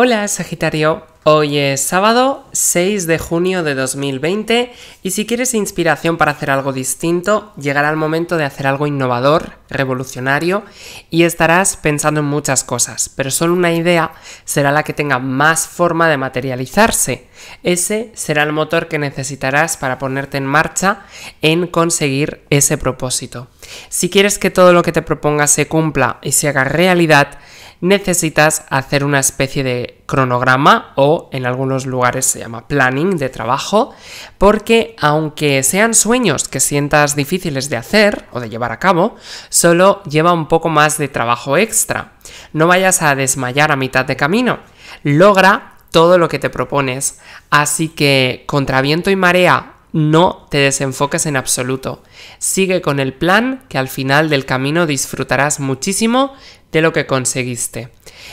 Hola Sagitario, hoy es sábado 6 de junio de 2020 y si quieres inspiración para hacer algo distinto, llegará el momento de hacer algo innovador, revolucionario y estarás pensando en muchas cosas, pero solo una idea será la que tenga más forma de materializarse. Ese será el motor que necesitarás para ponerte en marcha en conseguir ese propósito. Si quieres que todo lo que te propongas se cumpla y se haga realidad, necesitas hacer una especie de cronograma o en algunos lugares se llama planning de trabajo, porque aunque sean sueños que sientas difíciles de hacer o de llevar a cabo, solo lleva un poco más de trabajo extra. No vayas a desmayar a mitad de camino. Logra todo lo que te propones. Así que contra viento y marea no te desenfoques en absoluto. Sigue con el plan que al final del camino disfrutarás muchísimo de lo que conseguiste.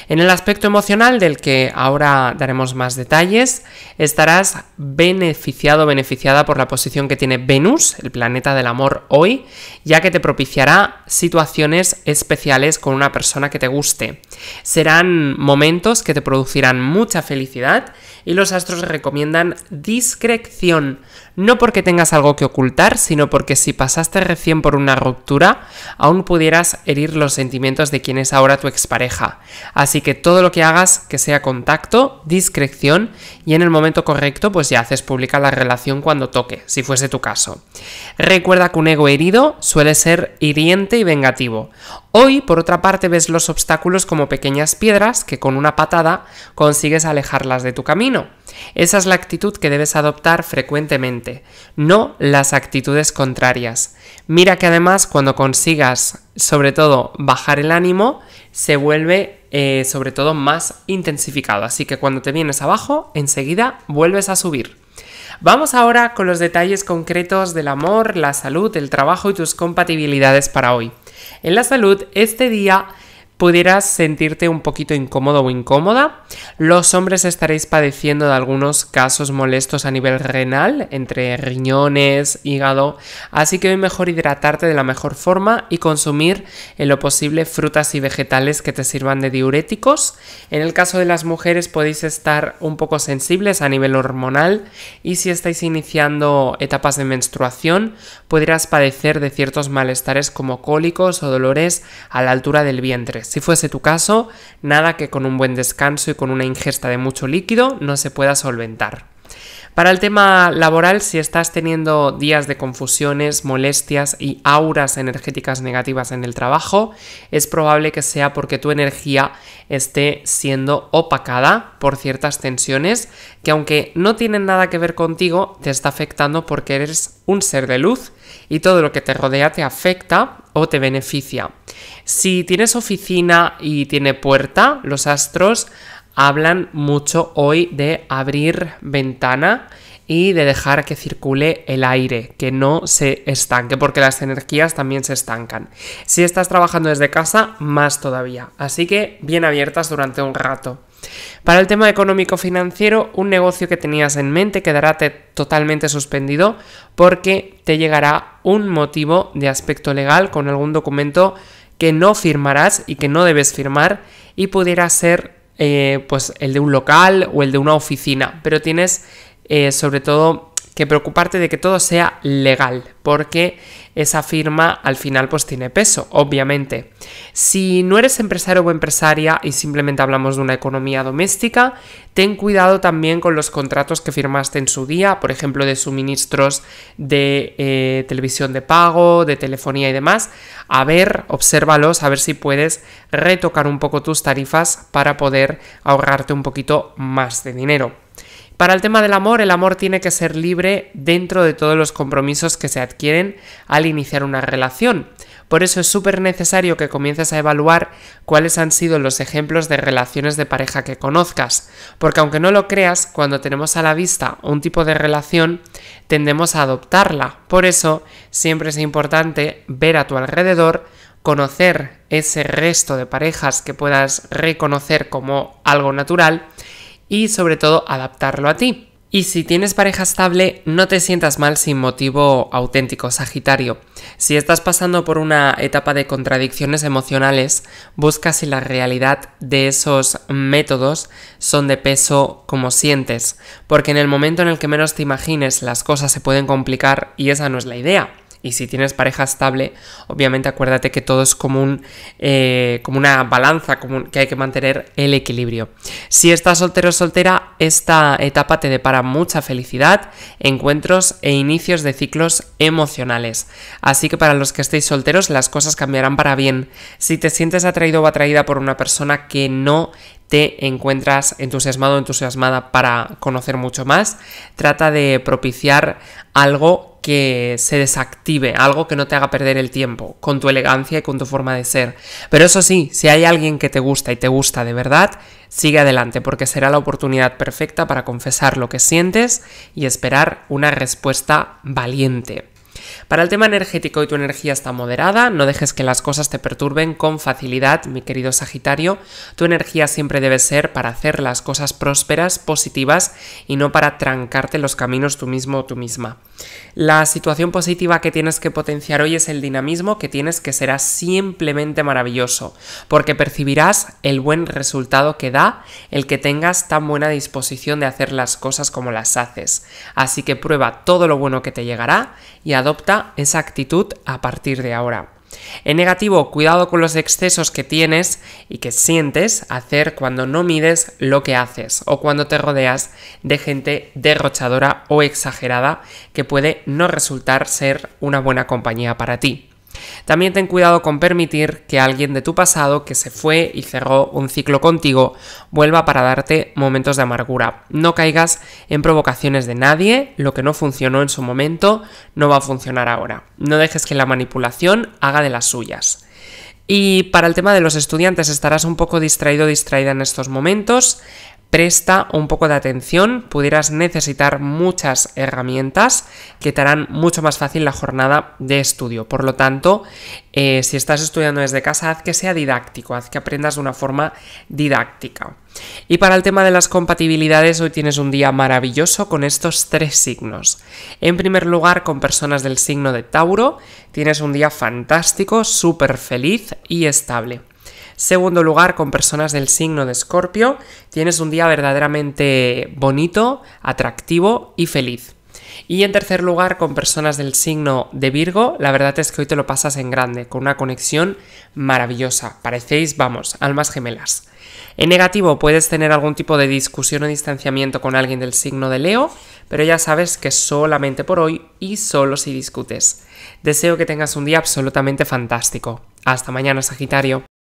En el aspecto emocional del que ahora daremos más detalles, estarás beneficiado beneficiada por la posición que tiene Venus, el planeta del amor hoy, ya que te propiciará situaciones especiales con una persona que te guste. Serán momentos que te producirán mucha felicidad y los astros recomiendan discreción, no porque tengas algo que ocultar, sino porque si pasaste recién por una ruptura, aún pudieras herir los sentimientos de quien es ahora tu expareja. Así que todo lo que hagas que sea contacto, discreción y en el momento correcto pues ya haces pública la relación cuando toque, si fuese tu caso. Recuerda que un ego herido suele ser hiriente y vengativo. Hoy, por otra parte, ves los obstáculos como pequeñas piedras que con una patada consigues alejarlas de tu camino. Esa es la actitud que debes adoptar frecuentemente, no las actitudes contrarias. Mira que además cuando consigas, sobre todo, bajar el ánimo, se vuelve eh, sobre todo más intensificado. Así que cuando te vienes abajo, enseguida vuelves a subir. Vamos ahora con los detalles concretos del amor, la salud, el trabajo y tus compatibilidades para hoy. En la salud, este día pudieras sentirte un poquito incómodo o incómoda. Los hombres estaréis padeciendo de algunos casos molestos a nivel renal, entre riñones, hígado, así que hoy mejor hidratarte de la mejor forma y consumir en lo posible frutas y vegetales que te sirvan de diuréticos. En el caso de las mujeres podéis estar un poco sensibles a nivel hormonal y si estáis iniciando etapas de menstruación, podrás padecer de ciertos malestares como cólicos o dolores a la altura del vientre. Si fuese tu caso, nada que con un buen descanso y con una ingesta de mucho líquido no se pueda solventar. Para el tema laboral, si estás teniendo días de confusiones, molestias y auras energéticas negativas en el trabajo, es probable que sea porque tu energía esté siendo opacada por ciertas tensiones que aunque no tienen nada que ver contigo, te está afectando porque eres un ser de luz y todo lo que te rodea te afecta o te beneficia. Si tienes oficina y tiene puerta, los astros hablan mucho hoy de abrir ventana y de dejar que circule el aire, que no se estanque, porque las energías también se estancan. Si estás trabajando desde casa, más todavía. Así que bien abiertas durante un rato. Para el tema económico financiero, un negocio que tenías en mente quedará totalmente suspendido porque te llegará un motivo de aspecto legal con algún documento que no firmarás y que no debes firmar y pudiera ser eh, pues el de un local o el de una oficina, pero tienes eh, sobre todo que preocuparte de que todo sea legal, porque esa firma al final pues tiene peso, obviamente. Si no eres empresario o empresaria y simplemente hablamos de una economía doméstica, ten cuidado también con los contratos que firmaste en su día, por ejemplo de suministros de eh, televisión de pago, de telefonía y demás. A ver, obsérvalos, a ver si puedes retocar un poco tus tarifas para poder ahorrarte un poquito más de dinero. Para el tema del amor, el amor tiene que ser libre dentro de todos los compromisos que se adquieren al iniciar una relación. Por eso es súper necesario que comiences a evaluar cuáles han sido los ejemplos de relaciones de pareja que conozcas, porque aunque no lo creas, cuando tenemos a la vista un tipo de relación, tendemos a adoptarla. Por eso siempre es importante ver a tu alrededor, conocer ese resto de parejas que puedas reconocer como algo natural y sobre todo adaptarlo a ti. Y si tienes pareja estable, no te sientas mal sin motivo auténtico, Sagitario. Si estás pasando por una etapa de contradicciones emocionales, busca si la realidad de esos métodos son de peso como sientes, porque en el momento en el que menos te imagines las cosas se pueden complicar y esa no es la idea. Y si tienes pareja estable, obviamente acuérdate que todo es como, un, eh, como una balanza, que hay que mantener el equilibrio. Si estás soltero o soltera, esta etapa te depara mucha felicidad, encuentros e inicios de ciclos emocionales. Así que para los que estéis solteros, las cosas cambiarán para bien. Si te sientes atraído o atraída por una persona que no te encuentras entusiasmado o entusiasmada para conocer mucho más, trata de propiciar algo que se desactive, algo que no te haga perder el tiempo, con tu elegancia y con tu forma de ser. Pero eso sí, si hay alguien que te gusta y te gusta de verdad, sigue adelante, porque será la oportunidad perfecta para confesar lo que sientes y esperar una respuesta valiente. Para el tema energético y tu energía está moderada, no dejes que las cosas te perturben con facilidad, mi querido Sagitario. Tu energía siempre debe ser para hacer las cosas prósperas, positivas y no para trancarte los caminos tú mismo o tú misma. La situación positiva que tienes que potenciar hoy es el dinamismo que tienes que será simplemente maravilloso, porque percibirás el buen resultado que da el que tengas tan buena disposición de hacer las cosas como las haces. Así que prueba todo lo bueno que te llegará y esa actitud a partir de ahora. En negativo, cuidado con los excesos que tienes y que sientes hacer cuando no mides lo que haces o cuando te rodeas de gente derrochadora o exagerada que puede no resultar ser una buena compañía para ti. También ten cuidado con permitir que alguien de tu pasado que se fue y cerró un ciclo contigo vuelva para darte momentos de amargura. No caigas en provocaciones de nadie, lo que no funcionó en su momento no va a funcionar ahora. No dejes que la manipulación haga de las suyas. Y para el tema de los estudiantes estarás un poco distraído distraída en estos momentos. Presta un poco de atención, pudieras necesitar muchas herramientas que te harán mucho más fácil la jornada de estudio. Por lo tanto, eh, si estás estudiando desde casa, haz que sea didáctico, haz que aprendas de una forma didáctica. Y para el tema de las compatibilidades, hoy tienes un día maravilloso con estos tres signos. En primer lugar, con personas del signo de Tauro, tienes un día fantástico, súper feliz y estable. Segundo lugar, con personas del signo de Escorpio, tienes un día verdaderamente bonito, atractivo y feliz. Y en tercer lugar, con personas del signo de Virgo, la verdad es que hoy te lo pasas en grande, con una conexión maravillosa. Parecéis, vamos, almas gemelas. En negativo, puedes tener algún tipo de discusión o distanciamiento con alguien del signo de Leo, pero ya sabes que solamente por hoy y solo si discutes. Deseo que tengas un día absolutamente fantástico. Hasta mañana, Sagitario.